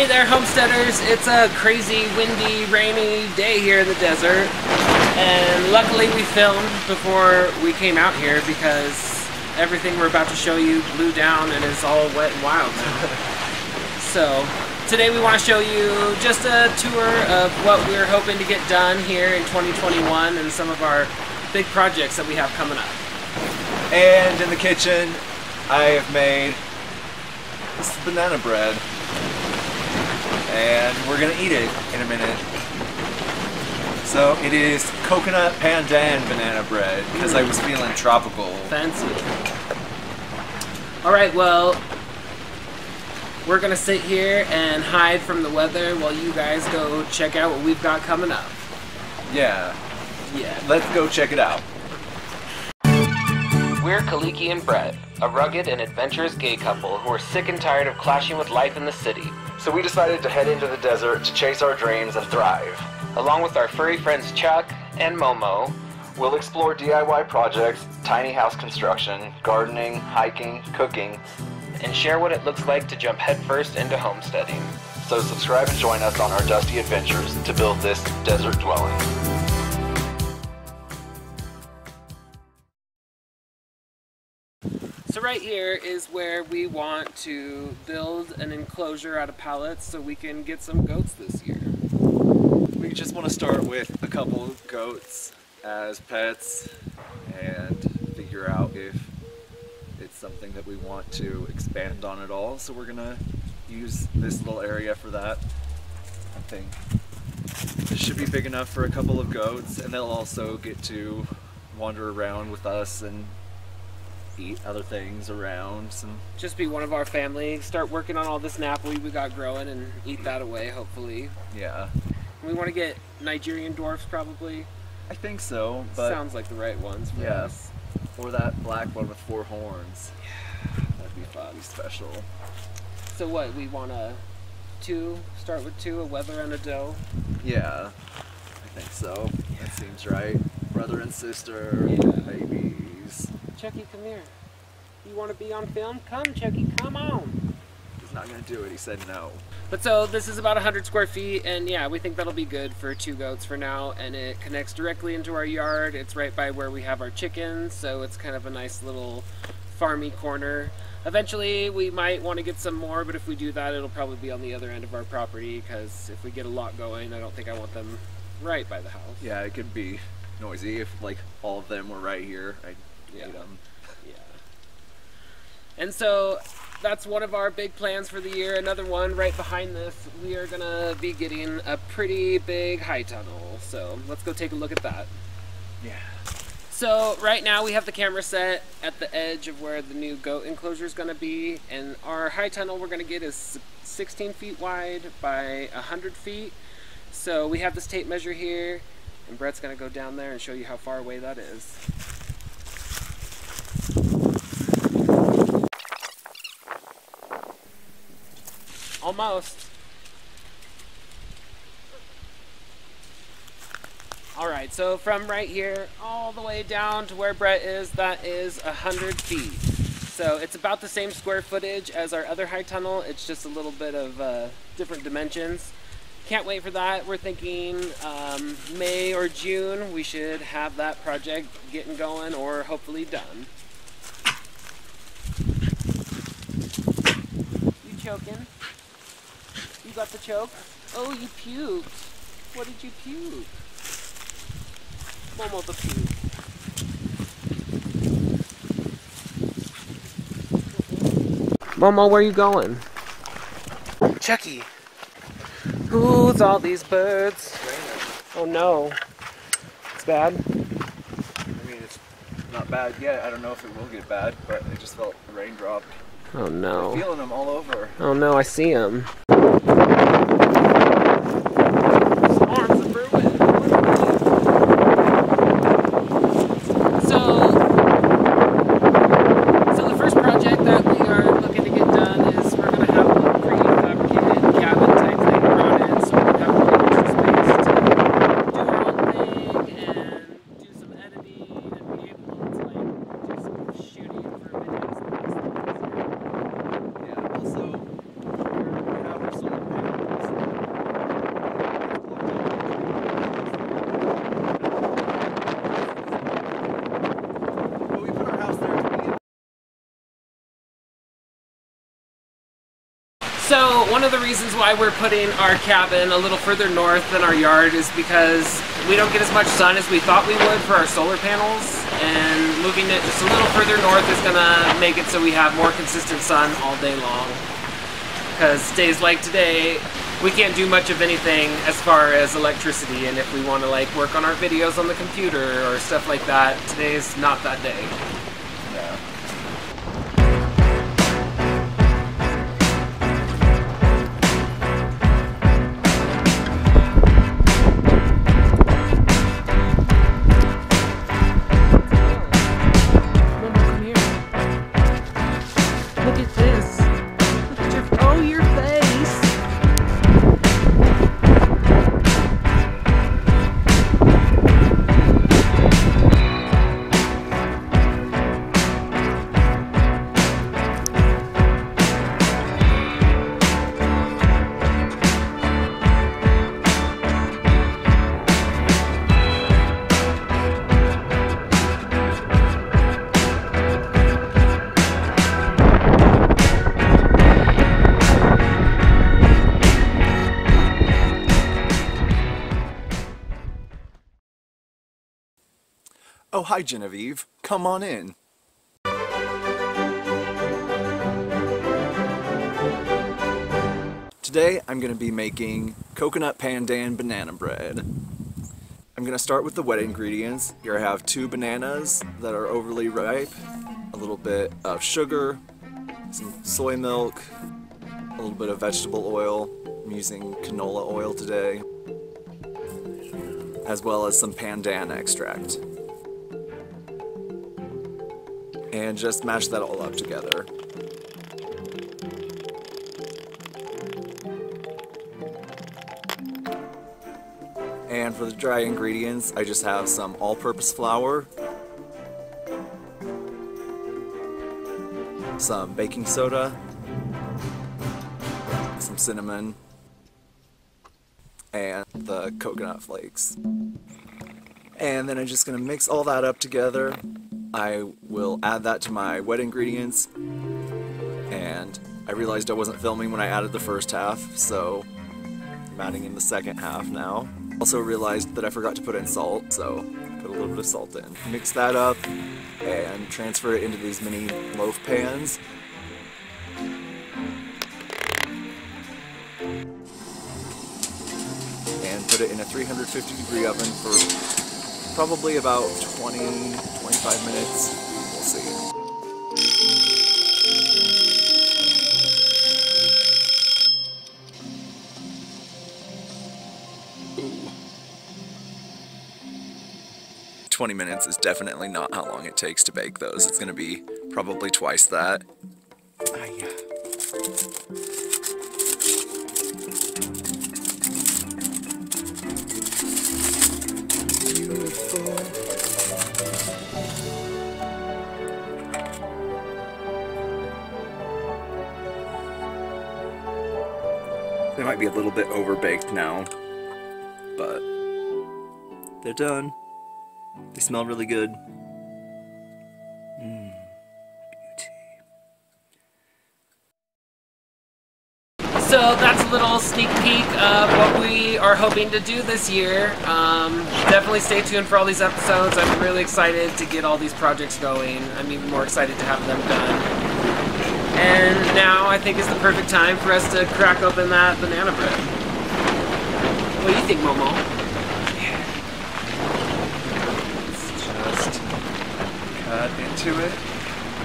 Hey there, homesteaders. It's a crazy, windy, rainy day here in the desert. And luckily we filmed before we came out here because everything we're about to show you blew down and is all wet and wild now. so, today we want to show you just a tour of what we're hoping to get done here in 2021 and some of our big projects that we have coming up. And in the kitchen, I have made this banana bread. And we're gonna eat it in a minute. So it is coconut pandan banana bread because I was feeling tropical. Fancy. Alright, well, we're gonna sit here and hide from the weather while you guys go check out what we've got coming up. Yeah, Yeah. let's go check it out. We're Kaliki and Bret, a rugged and adventurous gay couple who are sick and tired of clashing with life in the city. So we decided to head into the desert to chase our dreams and thrive. Along with our furry friends Chuck and Momo, We'll explore DIY projects, tiny house construction, gardening, hiking, cooking. and share what it looks like to jump headfirst into homesteading. So subscribe and join us on our dusty adventures to build this desert dwelling. Right here is where we want to build an enclosure out of pallets so we can get some goats this year. We just want to start with a couple of goats as pets and figure out if it's something that we want to expand on at all. So we're gonna use this little area for that. I think this should be big enough for a couple of goats and they'll also get to wander around with us and eat other things around. Some Just be one of our family, start working on all this napoli we got growing and eat that away hopefully. yeah, We want to get Nigerian dwarfs probably. I think so. But Sounds like the right ones for Yeah. us. or that black one with four horns. Yeah, that'd be fun. Be special. So what, we want to two, start with two, a wether and a doe. Yeah, I think so. That seems right. Brother and sister, Yeah. Chucky, come here. You want to be on film? Come, Chucky, come on. He's not gonna do it. He said no. But so this is about 100 square feet, and yeah, we think that'll be good for two goats for now. And it connects directly into our yard. It's right by where we have our chickens, so it's kind of a nice little farmy corner. Eventually, we might want to get some more, but if we do that, it'll probably be on the other end of our property because if we get a lot going, I don't think I want them right by the house. Yeah, it could be noisy if like all of them were right here. I'd Yeah. them. Yeah. And so that's one of our big plans for the year. Another one right behind this, we are gonna be getting a pretty big high tunnel. So let's go take a look at that. Yeah. So right now we have the camera set at the edge of where the new goat enclosure is gonna be, and our high tunnel we're gonna get is 16 feet wide by 100 feet. So we have this tape measure here, and Bret's gonna go down there and show you how far away that is. Almost. Alright, so from right here all the way down to where Bret is, that is 100 feet. So it's about the same square footage as our other high tunnel, it's just a little bit of uh, different dimensions. Can't wait for that. We're thinking um, May or June we should have that project getting going or hopefully done. You choking? You got the choke? Oh, you puked. What did you puke? Momo the puke. Momo, where are you going? Chucky. Who's all these birds? Oh no. It's bad. I mean, it's not bad yet. I don't know if it will get bad, but I just felt a raindrop. Oh no. I'm Feeling them all over. Oh no, I see him. Storms are brewing. So, so the first project that we are looking to get done is we're gonna have a little prefabricated cabin type thing brought in, so we can have a little extra space to do our own thing and do some editing and be able to like do some shooting for videos and things like that. Yeah. Also, we have our solar panels So one of the reasons why we're putting our cabin a little further north than our yard is because we don't get as much sun as we thought we would for our solar panels. And moving it just a little further north is gonna make it so we have more consistent sun all day long. Because days like today, we can't do much of anything as far as electricity. And if we want to like work on our videos on the computer or stuff like that, today's not that day. Oh, hi, Genevieve. Come on in. Today, I'm going to be making coconut pandan banana bread. I'm going to start with the wet ingredients. Here I have two bananas that are overly ripe, a little bit of sugar, some soy milk, a little bit of vegetable oil. I'm using canola oil today, as well as some pandan extract. And just mash that all up together. And for the dry ingredients, I just have some all-purpose flour, some baking soda, some cinnamon, and the coconut flakes. And then I'm just gonna mix all that up together I will add that to my wet ingredients and I realized I wasn't filming when I added the first half so I'm adding in the second half now. Also realized that I forgot to put in salt so put a little bit of salt in. Mix that up and transfer it into these mini loaf pans. And put it in a 350 degree oven for probably about 20, 25 minutes. We'll see. Ooh. 20 minutes is definitely not how long it takes to bake those. It's going to be probably twice that. Ah, yeah. They might be a little bit overbaked now, but they're done. They smell really good. Mmm. So that's a little sneak peek of what we are hoping to do this year. Um, definitely stay tuned for all these episodes. I'm really excited to get all these projects going. I'm even more excited to have them done. And now I think is the perfect time for us to crack open that banana bread. What do you think, Momo? Let's just cut into it.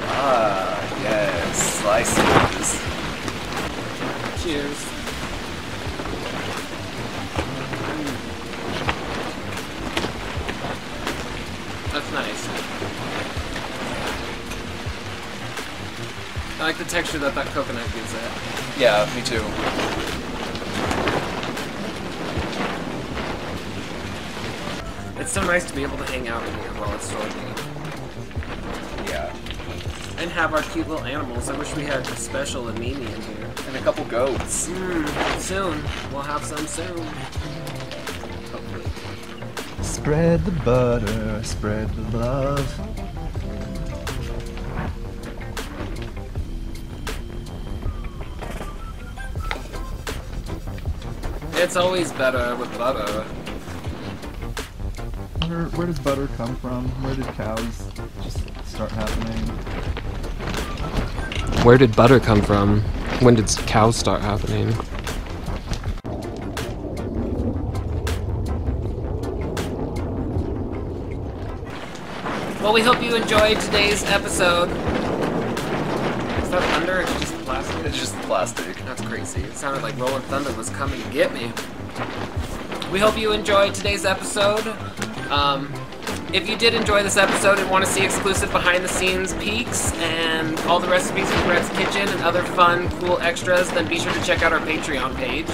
Ah, yes, slices. Cheers. Texture that that coconut gives it. Yeah, me too. It's so nice to be able to hang out in here while it's stormy Yeah. and have our cute little animals. I wish we had a Special and Mimi in here. And a couple goats. Mm, soon. We'll have some soon. Hopefully. Spread the butter, spread the love. It's always better with butter. Where, where does butter come from? Where did cows just start happening? Where did butter come from? When did cows start happening? Well, we hope you enjoyed today's episode. Is that thunder or is it just plastic? It's just plastic. That's crazy. It sounded like Rolling Thunder was coming to get me. We hope you enjoyed today's episode. Um, if you did enjoy this episode and want to see exclusive behind the scenes peeks and all the recipes from Bret's Kitchen and other fun, cool extras, then be sure to check out our Patreon page.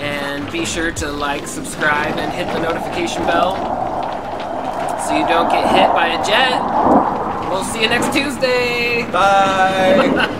And be sure to like, subscribe, and hit the notification bell so you don't get hit by a jet. We'll see you next Tuesday. Bye!